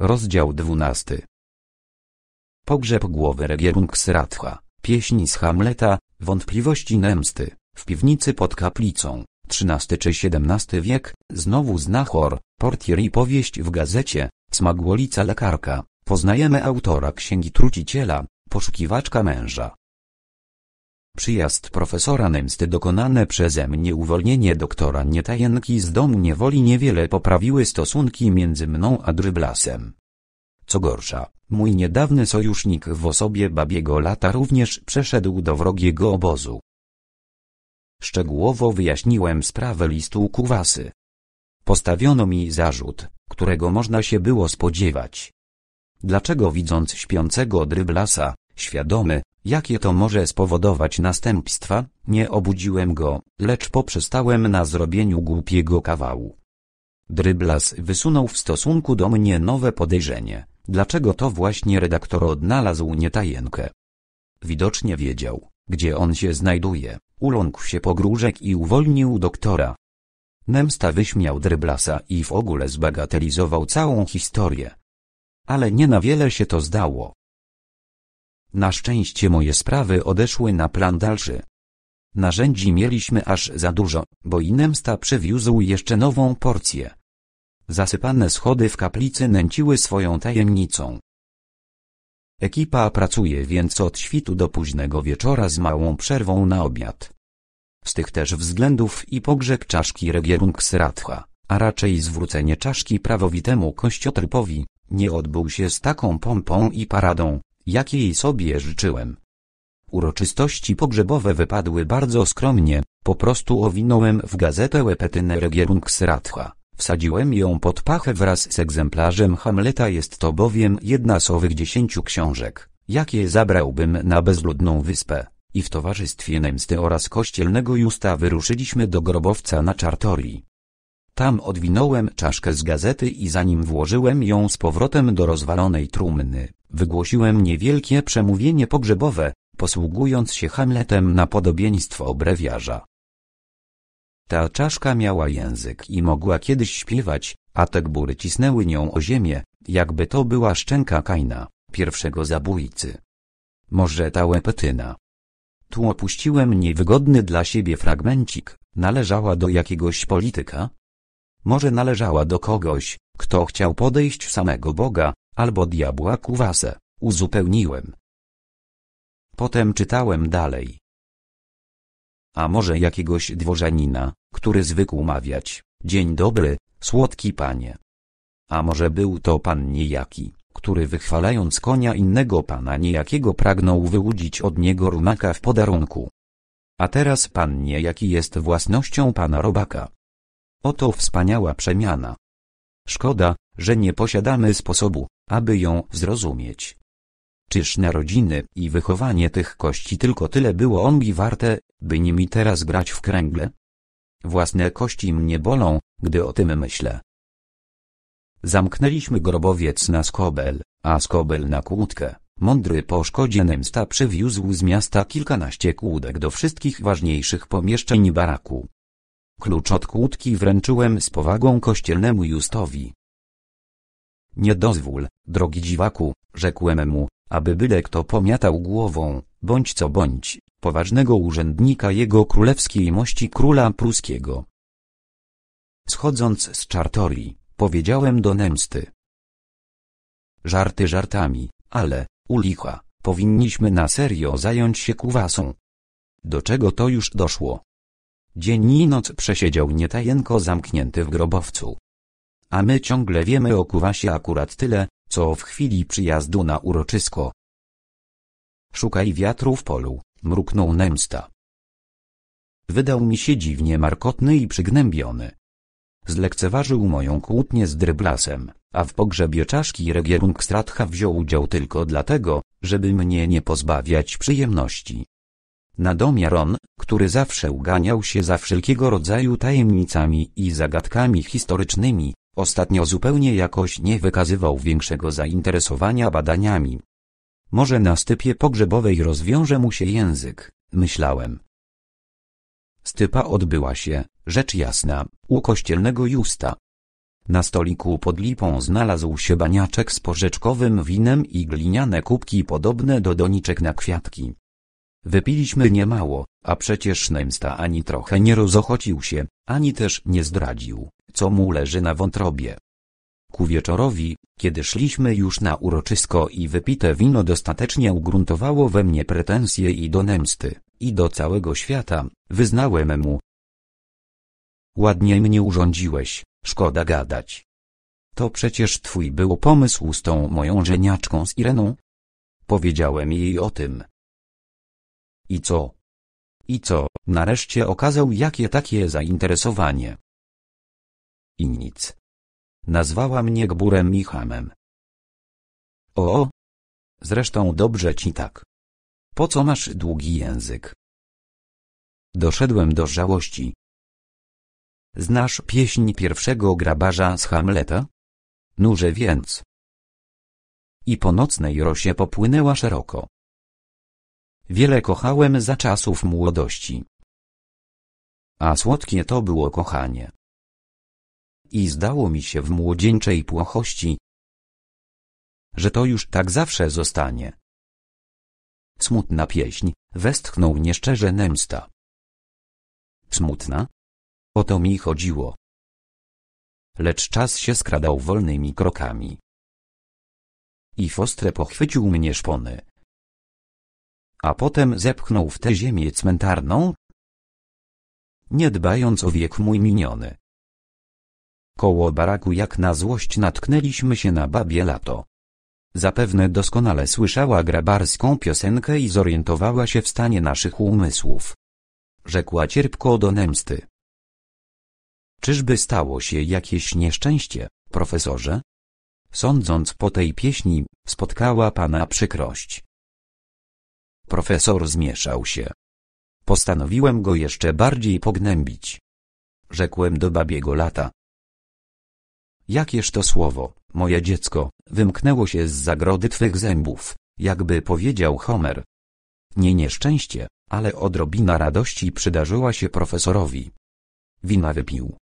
Rozdział 12. Pogrzeb głowy Regierungsratha, pieśń z Hamleta, wątpliwości Nemsty, w piwnicy pod kaplicą, XIII czy XVII wiek, znowu znachor, portier i powieść w gazecie, smagłolica lekarka, poznajemy autora księgi truciciela, poszukiwaczka męża. Przyjazd profesora Nemsty dokonane przeze mnie uwolnienie doktora Nietajenki z domu niewoli niewiele poprawiły stosunki między mną a Dryblasem. Co gorsza, mój niedawny sojusznik w osobie babiego lata również przeszedł do wrogiego obozu. Szczegółowo wyjaśniłem sprawę listu Kuwasy. Postawiono mi zarzut, którego można się było spodziewać. Dlaczego widząc śpiącego Dryblasa, świadomy, jakie to może spowodować następstwa, nie obudziłem go, lecz poprzestałem na zrobieniu głupiego kawału. Dryblas wysunął w stosunku do mnie nowe podejrzenie, dlaczego to właśnie redaktor odnalazł nietajenkę. Widocznie wiedział, gdzie on się znajduje, uląkł się pogróżek i uwolnił doktora. Nemsta wyśmiał Dryblasa i w ogóle zbagatelizował całą historię. Ale nie na wiele się to zdało. Na szczęście moje sprawy odeszły na plan dalszy. Narzędzi mieliśmy aż za dużo, bo i Nemsta przywiózł jeszcze nową porcję. Zasypane schody w kaplicy nęciły swoją tajemnicą. Ekipa pracuje więc od świtu do późnego wieczora z małą przerwą na obiad. Z tych też względów i pogrzeb czaszki Regierungsratha, a raczej zwrócenie czaszki prawowitemu kościotrypowi, nie odbył się z taką pompą i paradą, jakiej sobie życzyłem. Uroczystości pogrzebowe wypadły bardzo skromnie, po prostu owinąłem w gazetę łepetynę Regierungsratha. Wsadziłem ją pod pachę wraz z egzemplarzem Hamleta jest to bowiem jedna z owych dziesięciu książek, jakie zabrałbym na bezludną wyspę. I w towarzystwie Nemsty oraz kościelnego Justa wyruszyliśmy do grobowca na Czartorii. Tam odwinąłem czaszkę z gazety i zanim włożyłem ją z powrotem do rozwalonej trumny, wygłosiłem niewielkie przemówienie pogrzebowe, posługując się Hamletem na podobieństwo brewiarza. Ta czaszka miała język i mogła kiedyś śpiewać, a te gbury cisnęły nią o ziemię, jakby to była szczęka Kaina, pierwszego zabójcy. Może ta łepetyna. Tu opuściłem niewygodny dla siebie fragmencik, należała do jakiegoś polityka? Może należała do kogoś, kto chciał podejść samego Boga, albo diabła kuwasę, uzupełniłem. Potem czytałem dalej. A może jakiegoś dworzanina, który zwykł mawiać, dzień dobry, słodki panie. A może był to pan niejaki, który wychwalając konia innego pana niejakiego pragnął wyłudzić od niego rumaka w podarunku. A teraz pan niejaki jest własnością pana robaka. Oto wspaniała przemiana. Szkoda, że nie posiadamy sposobu, aby ją zrozumieć. Czyż narodziny i wychowanie tych kości tylko tyle było ongi warte, by nimi teraz grać w kręgle? Własne kości mnie bolą, gdy o tym myślę. Zamknęliśmy grobowiec na skobel, a skobel na kłódkę. Mądry po szkodzie Nemsta przywiózł z miasta kilkanaście kłódek do wszystkich ważniejszych pomieszczeń baraku. Klucz od kłódki wręczyłem z powagą kościelnemu Justowi. Nie dozwól, drogi dziwaku, rzekłem mu, aby byle kto pomiatał głową, bądź co bądź, poważnego urzędnika jego królewskiej mości króla pruskiego. Schodząc z czartorii, powiedziałem do Nemsty. Żarty żartami, ale, u licha, powinniśmy na serio zająć się kuwasą. Do czego to już doszło? Dzień i noc przesiedział nietajenko zamknięty w grobowcu. A my ciągle wiemy o kuwasie akurat tyle, co w chwili przyjazdu na uroczysko. Szukaj wiatru w polu, mruknął Nemsta. Wydał mi się dziwnie markotny i przygnębiony. Zlekceważył moją kłótnię z Dryblasem, a w pogrzebie czaszki Regierungsratha wziął udział tylko dlatego, żeby mnie nie pozbawiać przyjemności. Nadomiar on, który zawsze uganiał się za wszelkiego rodzaju tajemnicami i zagadkami historycznymi, ostatnio zupełnie jakoś nie wykazywał większego zainteresowania badaniami. Może na stypie pogrzebowej rozwiąże mu się język, myślałem. Stypa odbyła się, rzecz jasna, u kościelnego Justa. Na stoliku pod lipą znalazł się baniaczek z porzeczkowym winem i gliniane kubki podobne do doniczek na kwiatki. Wypiliśmy niemało, a przecież Nemsta ani trochę nie rozochocił się, ani też nie zdradził, co mu leży na wątrobie. Ku wieczorowi, kiedy szliśmy już na uroczysko i wypite wino dostatecznie ugruntowało we mnie pretensje i do Nemsty, i do całego świata, wyznałem mu. Ładnie mnie urządziłeś, szkoda gadać. To przecież twój był pomysł z tą moją żeniaczką z Ireną? Powiedziałem jej o tym. I co? I co, nareszcie okazał jakie takie zainteresowanie. I nic. Nazwała mnie Gburem i Hamem. O, zresztą dobrze ci tak. Po co masz długi język? Doszedłem do żałości. Znasz pieśń pierwszego grabarza z Hamleta? Nurze więc. I po nocnej rosie popłynęła szeroko. Wiele kochałem za czasów młodości. A słodkie to było kochanie. I zdało mi się w młodzieńczej płochości, że to już tak zawsze zostanie. Smutna pieśń, westchnął nieszczerze Nemsta. Smutna? O to mi chodziło. Lecz czas się skradał wolnymi krokami. I Fostre pochwycił mnie szpony. A potem zepchnął w tę ziemię cmentarną, nie dbając o wiek mój miniony. Koło baraku jak na złość natknęliśmy się na babie lato. Zapewne doskonale słyszała grabarską piosenkę i zorientowała się w stanie naszych umysłów. Rzekła cierpko do Nemsty. Czyżby stało się jakieś nieszczęście, profesorze? Sądząc po tej pieśni, spotkała pana przykrość. Profesor zmieszał się. Postanowiłem go jeszcze bardziej pognębić. Rzekłem do babiego lata. Jakież to słowo, moje dziecko, wymknęło się z zagrody twych zębów, jakby powiedział Homer. Nie nieszczęście, ale odrobina radości przydarzyła się profesorowi. Wina wypił.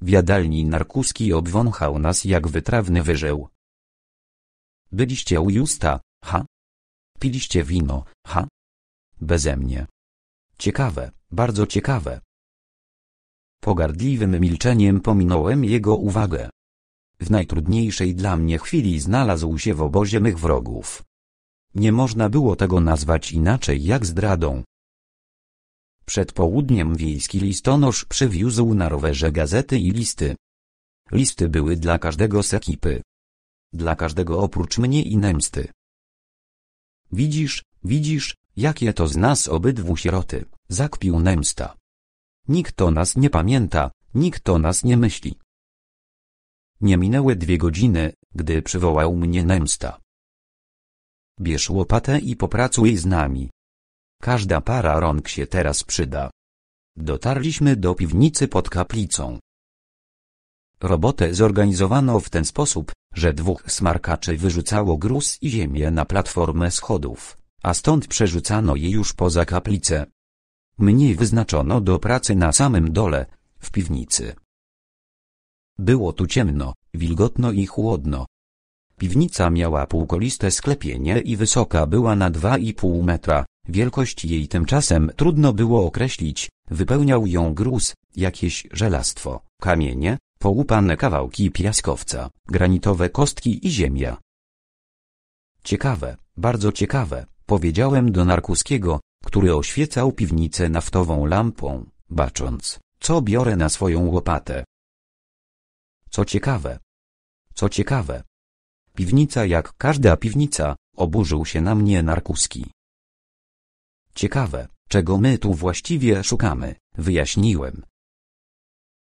W jadalni Narkuski obwąchał nas jak wytrawny wyżeł. Byliście u Justa, ha? Piliście wino, ha? Beze mnie. Ciekawe, bardzo ciekawe. Pogardliwym milczeniem pominąłem jego uwagę. W najtrudniejszej dla mnie chwili znalazł się w obozie mych wrogów. Nie można było tego nazwać inaczej jak zdradą. Przed południem wiejski listonosz przywiózł na rowerze gazety i listy. Listy były dla każdego z ekipy. Dla każdego oprócz mnie i Nemsty. Widzisz, widzisz, jakie to z nas obydwu sieroty, zakpił Nemsta. Nikt o nas nie pamięta, nikt o nas nie myśli. Nie minęły dwie godziny, gdy przywołał mnie Nemsta. Bierz łopatę i popracuj z nami. Każda para rąk się teraz przyda. Dotarliśmy do piwnicy pod kaplicą. Robotę zorganizowano w ten sposób, że dwóch smarkaczy wyrzucało gruz i ziemię na platformę schodów, a stąd przerzucano je już poza kaplicę. Mnie wyznaczono do pracy na samym dole, w piwnicy. Było tu ciemno, wilgotno i chłodno. Piwnica miała półkoliste sklepienie i wysoka była na 2,5 metra. Wielkość jej tymczasem trudno było określić, wypełniał ją gruz, jakieś żelastwo, kamienie, połupane kawałki piaskowca, granitowe kostki i ziemia. Ciekawe, bardzo ciekawe, powiedziałem do Narkuskiego, który oświecał piwnicę naftową lampą, bacząc, co biorę na swoją łopatę. Co ciekawe. Co ciekawe. Piwnica jak każda piwnica, oburzył się na mnie Narkuski. Ciekawe, czego my tu właściwie szukamy, wyjaśniłem.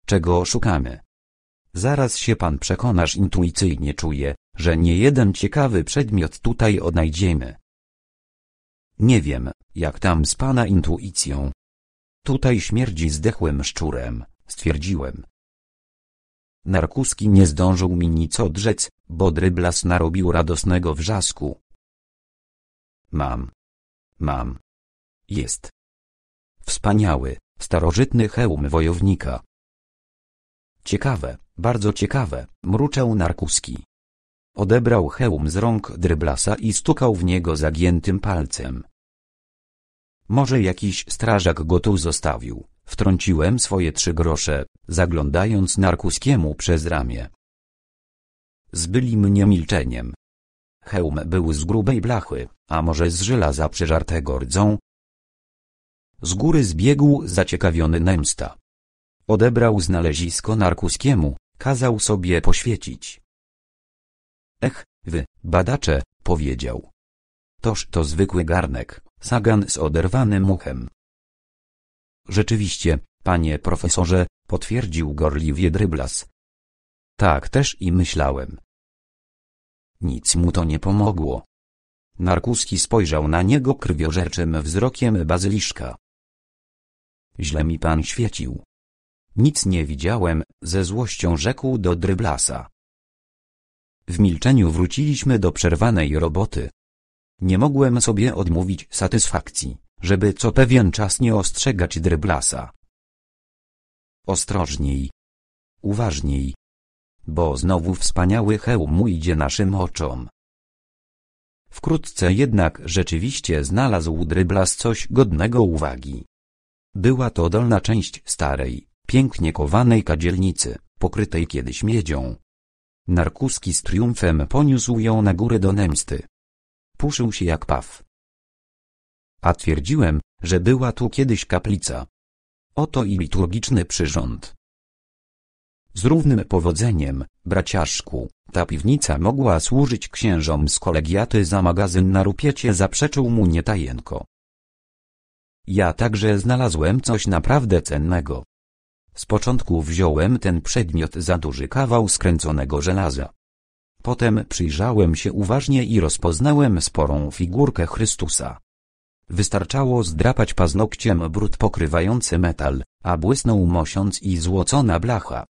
Czego szukamy? Zaraz się pan przekonasz intuicyjnie czuję, że nie jeden ciekawy przedmiot tutaj odnajdziemy. Nie wiem, jak tam z pana intuicją. Tutaj śmierdzi zdechłym szczurem, stwierdziłem. Narkuski nie zdążył mi nic odrzec, bo dryblas narobił radosnego wrzasku. Mam. Mam. Jest. Wspaniały, starożytny hełm wojownika. Ciekawe, bardzo ciekawe, mruczał Narkuski. Odebrał hełm z rąk Dryblasa i stukał w niego zagiętym palcem. Może jakiś strażak go tu zostawił, wtrąciłem swoje trzy grosze, zaglądając Narkuskiemu przez ramię. Zbyli mnie milczeniem. Hełm był z grubej blachy, a może z żelaza przeżartego rdzą? Z góry zbiegł zaciekawiony Nemsta. Odebrał znalezisko Narkuskiemu, kazał sobie poświecić. Ech, wy, badacze, powiedział. Toż to zwykły garnek, sagan z oderwanym uchem. Rzeczywiście, panie profesorze, potwierdził gorliwie Dryblas. Tak też i myślałem. Nic mu to nie pomogło. Narkuski spojrzał na niego krwiożerczym wzrokiem bazyliszka. Źle mi pan świecił. Nic nie widziałem, ze złością rzekł do Dryblasa. W milczeniu wróciliśmy do przerwanej roboty. Nie mogłem sobie odmówić satysfakcji, żeby co pewien czas nie ostrzegać Dryblasa. Ostrożniej. Uważniej. Bo znowu wspaniały hełm idzie naszym oczom. Wkrótce jednak rzeczywiście znalazł Dryblas coś godnego uwagi. Była to dolna część starej, pięknie kowanej kadzielnicy, pokrytej kiedyś miedzią. Narkuski z triumfem poniósł ją na górę do Nemsty. Puszył się jak paw. A twierdziłem, że była tu kiedyś kaplica. Oto i liturgiczny przyrząd. Z równym powodzeniem, braciaszku, ta piwnica mogła służyć księżom z kolegiaty za magazyn na rupiecie zaprzeczył mu nietajenko. Ja także znalazłem coś naprawdę cennego. Z początku wziąłem ten przedmiot za duży kawał skręconego żelaza. Potem przyjrzałem się uważnie i rozpoznałem sporą figurkę Chrystusa. Wystarczało zdrapać paznokciem brud pokrywający metal, a błysnął mosiąc i złocona blacha.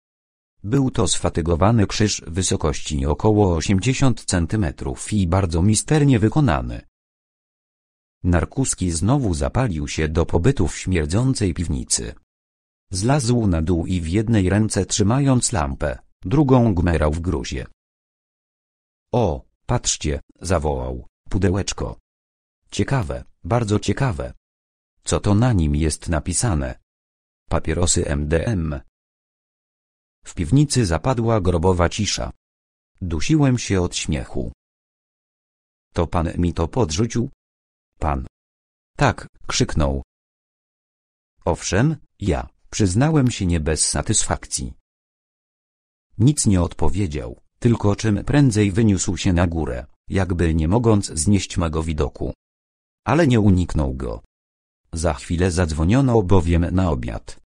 Był to sfatygowany krzyż wysokości około 80 cm i bardzo misternie wykonany. Narkuski znowu zapalił się do pobytu w śmierdzącej piwnicy. Zlazł na dół i w jednej ręce trzymając lampę, drugą gmerał w gruzie. O, patrzcie, zawołał, pudełeczko. Ciekawe, bardzo ciekawe. Co to na nim jest napisane? Papierosy MDM. W piwnicy zapadła grobowa cisza. Dusiłem się od śmiechu. To pan mi to podrzucił? Pan. Tak, krzyknął. Owszem, ja, przyznałem się nie bez satysfakcji. Nic nie odpowiedział, tylko czym prędzej wyniósł się na górę, jakby nie mogąc znieść mego widoku. Ale nie uniknął go. Za chwilę zadzwoniono bowiem na obiad.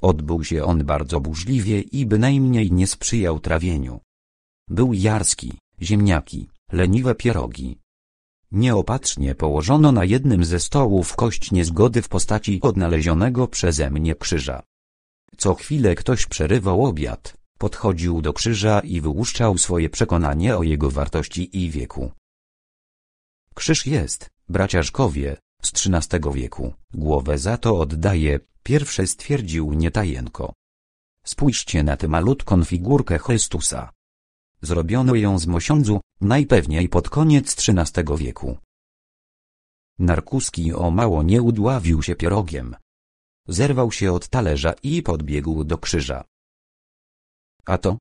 Odbył się on bardzo burzliwie i bynajmniej nie sprzyjał trawieniu. Był jarski, ziemniaki, leniwe pierogi, Nieopatrznie położono na jednym ze stołów kość niezgody w postaci odnalezionego przeze mnie krzyża. Co chwilę ktoś przerywał obiad, podchodził do krzyża i wyłuszczał swoje przekonanie o jego wartości i wieku. Krzyż jest, braciaszkowie, z XIII wieku, głowę za to oddaje, pierwsze stwierdził nietajenko. Spójrzcie na tę malutką figurkę Chrystusa. Zrobiono ją z mosiądzu, najpewniej pod koniec XIII wieku. Narkuski o mało nie udławił się pierogiem. Zerwał się od talerza i podbiegł do krzyża. A to?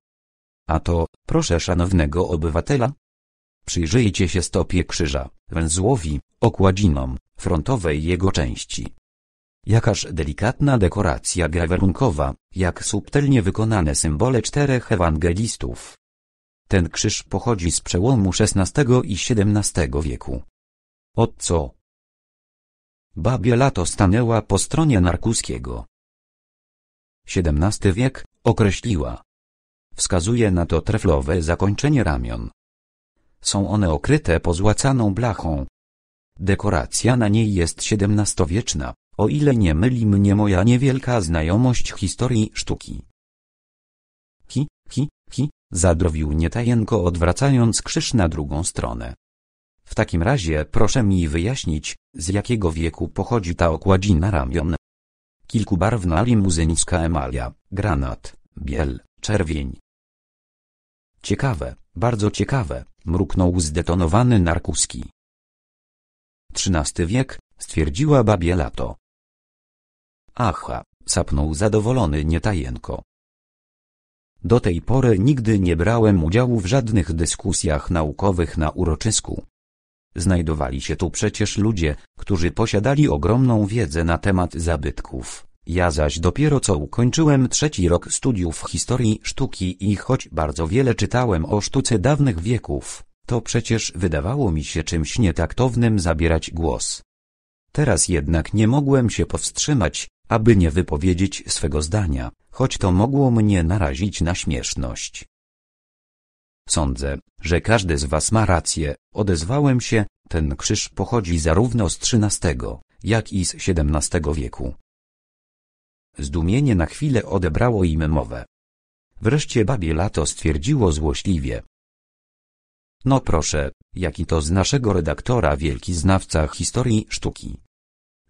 A to, proszę szanownego obywatela? Przyjrzyjcie się stopie krzyża, węzłowi, okładzinom, frontowej jego części. Jakaż delikatna dekoracja grawerunkowa, jak subtelnie wykonane symbole czterech ewangelistów. Ten krzyż pochodzi z przełomu XVI i XVII wieku. Od co? Babie lato stanęła po stronie Narkuskiego. XVII wiek, określiła. Wskazuje na to treflowe zakończenie ramion. Są one okryte pozłacaną blachą. Dekoracja na niej jest XVII-wieczna, o ile nie myli mnie moja niewielka znajomość historii sztuki. Hi, hi, hi, Zadrowił nietajenko odwracając krzyż na drugą stronę. W takim razie proszę mi wyjaśnić, z jakiego wieku pochodzi ta okładzina ramion. Kilkubarwna limuzyńska emalia, granat, biel, czerwień. Ciekawe, bardzo ciekawe, mruknął zdetonowany Narkuski. XIII wiek, stwierdziła babie lato. Aha, sapnął zadowolony nietajenko. Do tej pory nigdy nie brałem udziału w żadnych dyskusjach naukowych na uroczysku. Znajdowali się tu przecież ludzie, którzy posiadali ogromną wiedzę na temat zabytków. Ja zaś dopiero co ukończyłem trzeci rok studiów historii sztuki i choć bardzo wiele czytałem o sztuce dawnych wieków, to przecież wydawało mi się czymś nietaktownym zabierać głos. Teraz jednak nie mogłem się powstrzymać, aby nie wypowiedzieć swego zdania, choć to mogło mnie narazić na śmieszność. Sądzę, że każdy z was ma rację, odezwałem się, ten krzyż pochodzi zarówno z XIII, jak i z XVII wieku. Zdumienie na chwilę odebrało im mowę. Wreszcie babie lato stwierdziło złośliwie. No proszę, jaki to z naszego redaktora wielki znawca historii sztuki.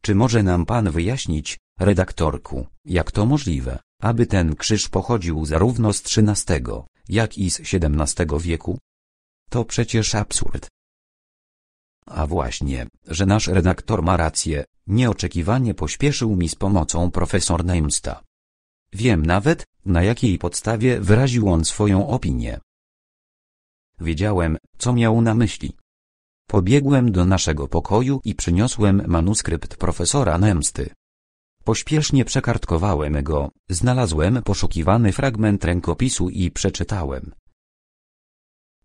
Czy może nam pan wyjaśnić, redaktorku, jak to możliwe, aby ten krzyż pochodził zarówno z XIII, jak i z XVII wieku? To przecież absurd. A właśnie, że nasz redaktor ma rację, nieoczekiwanie pośpieszył mi z pomocą profesor Neimsta. Wiem nawet, na jakiej podstawie wyraził on swoją opinię. Wiedziałem, co miał na myśli. Pobiegłem do naszego pokoju i przyniosłem manuskrypt profesora Nemsty. Pośpiesznie przekartkowałem go, znalazłem poszukiwany fragment rękopisu i przeczytałem.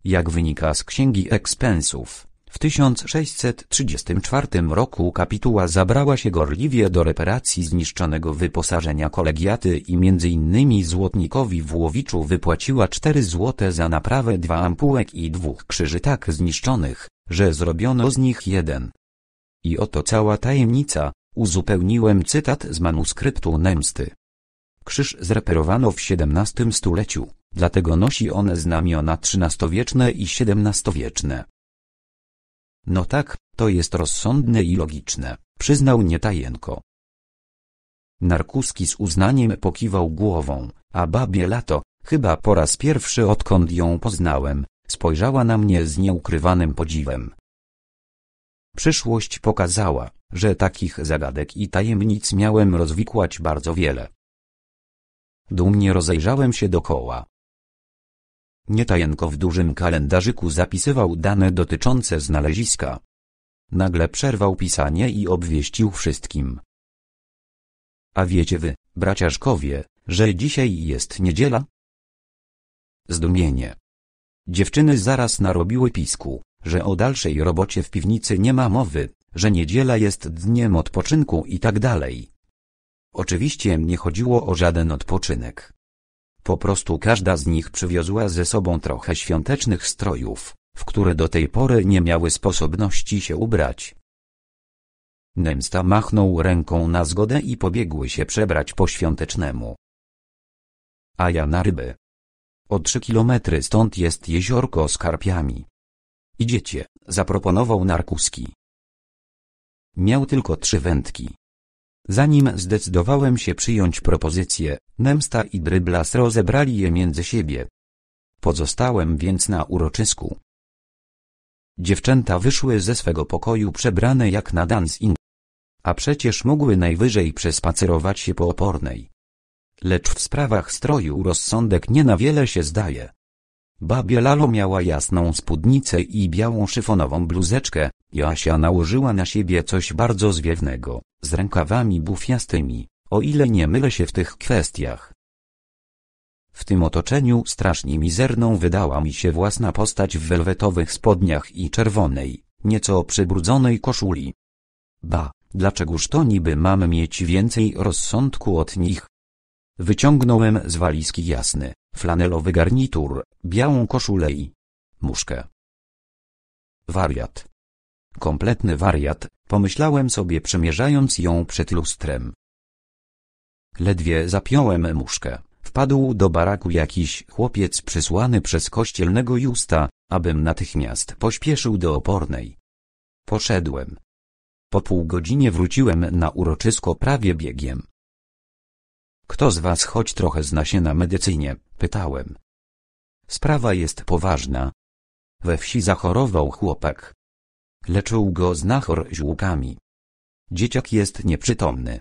Jak wynika z księgi ekspensów, w 1634 roku kapituła zabrała się gorliwie do reparacji zniszczonego wyposażenia kolegiaty i innymi złotnikowi Włowiczu wypłaciła cztery złote za naprawę dwa ampułek i dwóch krzyży tak zniszczonych, że zrobiono z nich jeden. I oto cała tajemnica, uzupełniłem cytat z manuskryptu Nemsty. Krzyż zreperowano w XVII stuleciu, dlatego nosi on znamiona XIII-wieczne i XVII-wieczne. No tak, to jest rozsądne i logiczne, przyznał nietajenko. Narkuski z uznaniem pokiwał głową, a babie lato, chyba po raz pierwszy odkąd ją poznałem, spojrzała na mnie z nieukrywanym podziwem. Przyszłość pokazała, że takich zagadek i tajemnic miałem rozwikłać bardzo wiele. Dumnie rozejrzałem się dokoła. Nietajenko w dużym kalendarzyku zapisywał dane dotyczące znaleziska. Nagle przerwał pisanie i obwieścił wszystkim. A wiecie wy, braciaszkowie, że dzisiaj jest niedziela? Zdumienie. Dziewczyny zaraz narobiły pisku, że o dalszej robocie w piwnicy nie ma mowy, że niedziela jest dniem odpoczynku i tak dalej. Oczywiście nie chodziło o żaden odpoczynek. Po prostu każda z nich przywiozła ze sobą trochę świątecznych strojów, w które do tej pory nie miały sposobności się ubrać. Nemsta machnął ręką na zgodę i pobiegły się przebrać po świątecznemu. A ja na ryby. O trzy kilometry stąd jest jeziorko z karpiami. Idziecie, zaproponował Narkuski. Miał tylko trzy wędki. Zanim zdecydowałem się przyjąć propozycję, Nemsta i Dryblas rozebrali je między siebie. Pozostałem więc na uroczysku. Dziewczęta wyszły ze swego pokoju przebrane jak na dancing. A przecież mogły najwyżej przespacerować się po opornej. Lecz w sprawach stroju rozsądek nie na wiele się zdaje. Babia Lalo miała jasną spódnicę i białą szyfonową bluzeczkę, Joasia nałożyła na siebie coś bardzo zwiewnego, z rękawami bufiastymi, o ile nie mylę się w tych kwestiach. W tym otoczeniu strasznie mizerną wydała mi się własna postać w welwetowych spodniach i czerwonej, nieco przybrudzonej koszuli. Ba, dlaczegoż to niby mam mieć więcej rozsądku od nich? Wyciągnąłem z walizki jasny, flanelowy garnitur, białą koszulę i muszkę. Wariat. Kompletny wariat, pomyślałem sobie przemierzając ją przed lustrem. Ledwie zapiąłem muszkę, wpadł do baraku jakiś chłopiec przysłany przez kościelnego justa, abym natychmiast pośpieszył do opornej. Poszedłem. Po pół godzinie wróciłem na uroczysko prawie biegiem. Kto z was choć trochę zna się na medycynie? Pytałem. Sprawa jest poważna. We wsi zachorował chłopak. Leczył go znachor ziółkami. Dzieciak jest nieprzytomny.